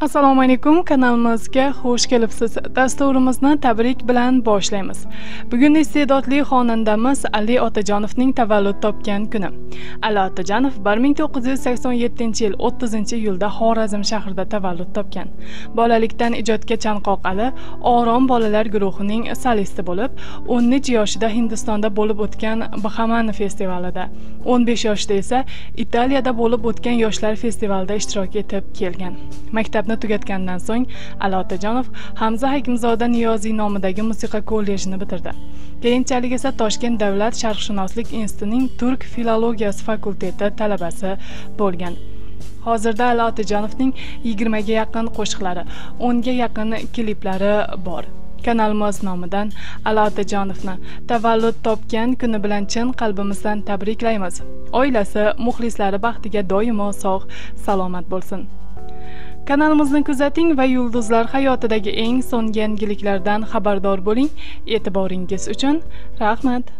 assalomu alaykum kanalimizga xush kelibsiz. Dasturimizni tabrik bilan boshlaymiz. Bugun iste'dodli xonandamiz ali otajonovning tavallud topgan kuni. Ali otajonov bir ming to'qqiz yuz sakson yettinchi yil o'ttizinchi iyulda xorazm shahrida tavallud topgan. Bolalikdan ijodga chanqoq ali orom bolalar guruhining solisti bo'lib o'n necha yoshida hindistonda bo'lib o'tgan bahaman festivalida o'n besh yoshida esa italiyada bo'lib o'tgan yoshlar festivalida ishtirok etib kelgan. Maktab maktabni tugatgandan so'ng ali otajonov hamza hakimzoda niyoziy nomidagi musiqa kollejini bitirdi. Keyinchalik esa toshkent davlat sharqshunoslik institutining turk filologiyasi fakulteti talabasi bo'lgan. Hozirda ali otajonovning yigirmaga yaqin qo'shiqlari o'nga yaqin kliplari bor. Kanalimiz nomidan ali otajonovni tavallud topgan kuni bilan chin qalbimizdan tabriklaymiz. Oilasi muxlislari baxtiga doimo sog' salomat bo'lsin. Kanalimizni kuzating va yulduzlar hayotidagi eng so'nggi yangiliklardan xabardor bo'ling. E'tiboringiz uchun rahmat.